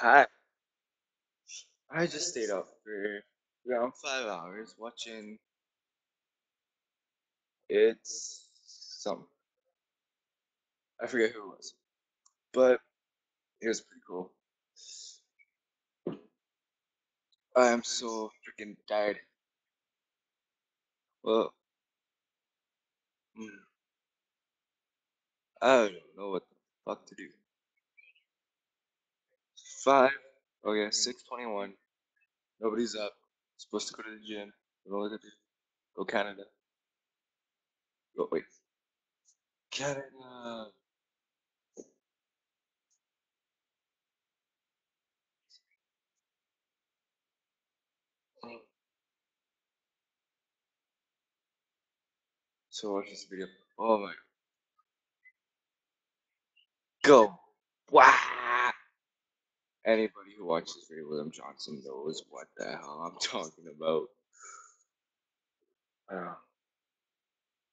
Hi. I just stayed up for around five hours watching it's some I forget who it was, but it was pretty cool. I am so freaking tired. Well, mm, I don't know what the fuck to do. Five, okay, six twenty-one. Nobody's up. Supposed to go to the gym. Don't know do. Go Canada. Go wait. Canada. So watch this video. Oh my. Go. Wow. Anybody who watches Ray William Johnson knows what the hell I'm talking about. Uh,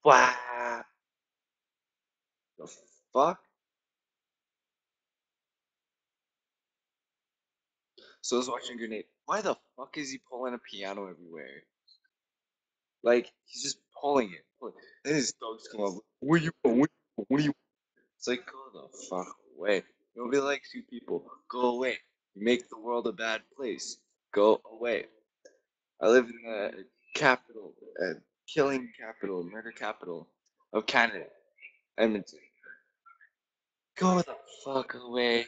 wow. The fuck? So I was watching Grenade. Why the fuck is he pulling a piano everywhere? Like, he's just pulling it. Then his dogs come up. Where you going? Where you going? What are you? It's like, go the fuck likes you people. Go away. You make the world a bad place. Go away. I live in the capital, uh, killing capital, murder capital of Canada, Edmonton. Go the fuck away.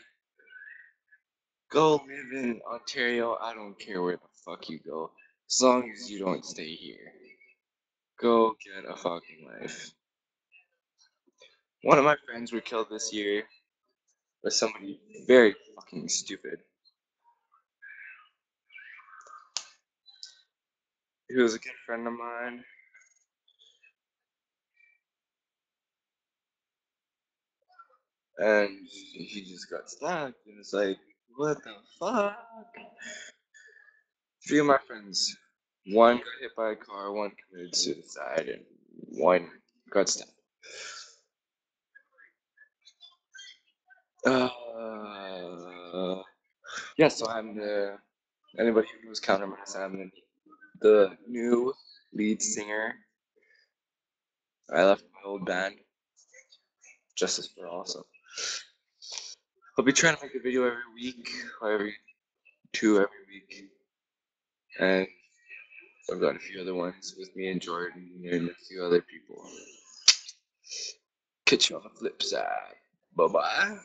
Go live in Ontario. I don't care where the fuck you go, as long as you don't stay here. Go get a fucking life. One of my friends were killed this year by somebody very fucking stupid. He was a good friend of mine. And he just got stabbed, and it's like, what the fuck? Three of my friends, one got hit by a car, one committed suicide, and one got stabbed. Uh, yeah, so I'm the anybody who knows Countermass, I'm the, the new lead singer. I left my old band, Justice for All. So I'll be trying to make a video every week, or every two every week, and I've got a few other ones with me and Jordan and a few other people. Catch you on the flip side. Bye bye.